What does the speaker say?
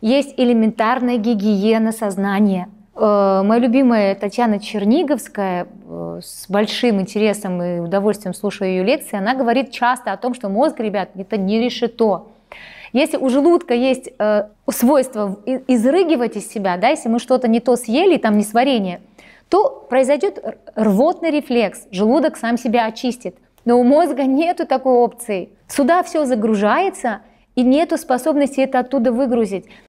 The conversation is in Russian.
есть элементарная гигиена сознания. Э, моя любимая Татьяна Черниговская, э, с большим интересом и удовольствием слушаю ее лекции, она говорит часто о том, что мозг, ребят, это не решето. Если у желудка есть э, свойство изрыгивать из себя, да, если мы что-то не то съели, там несварение, то произойдет рвотный рефлекс, желудок сам себя очистит. Но у мозга нету такой опции. Сюда все загружается, и нету способности это оттуда выгрузить.